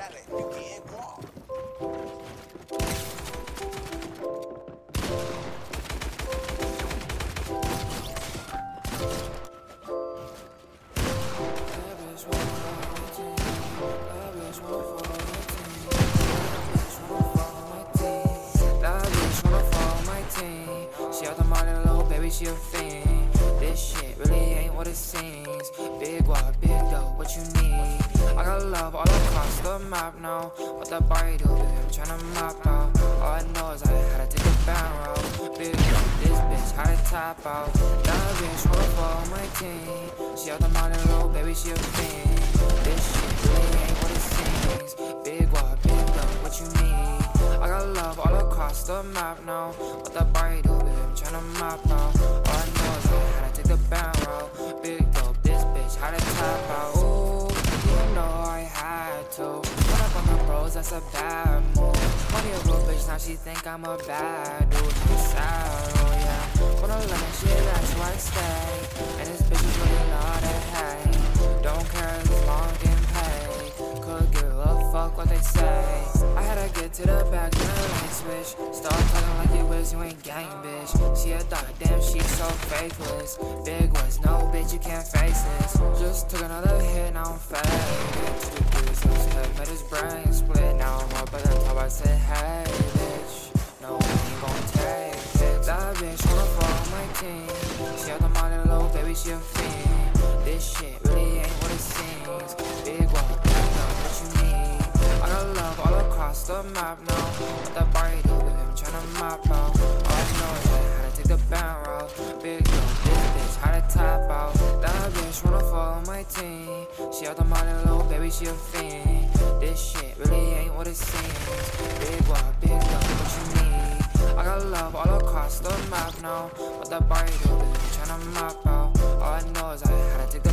you can't walk. She out the little baby, she a fiend. This shit really ain't what it seems. Big what, big dough, what you need? I got love all the map now. What the body do, I'm tryna map out. All I know is I had to take a bound route. Big this bitch, how to tap out. That bitch fall on my team. She out the money, road, baby, she a fiend. This shit really ain't what it seems. Big what, big dough, what you need? I got love all across the map now. What the body do, I'm tryna map out. All I bros, that's a bad move. Money a real bitch, now she think I'm a bad dude. I'm sad, oh yeah. Wanna learn shit, that's why I stay. And this bitch is really not a hate. Don't care as long as getting paid. Could give a fuck what they say. I had to get to the back, then I switch. Start talking like you wish you ain't gang, bitch. She a thought, damn, she so faithless. Big ones, no, bitch, you can't face this. Just took another hit, now I'm faded. Degrees of his brain split. Now I'm up at the top, I said, hey, bitch. No, we ain't gon' take it. That bitch wanna on my team. She out the money, little baby, she a fiend. This shit really ain't what it seems. Big big up, what you need? I got love all across the map now. What the body do, baby, I'm tryna map out. All I know is I on my team. She out the money, little baby, she a fiend. This shit really ain't what it seems. Big walk, big up, what you need? I got love all across the map now. What the body do, baby, I'm tryna map out. All I know is I had to take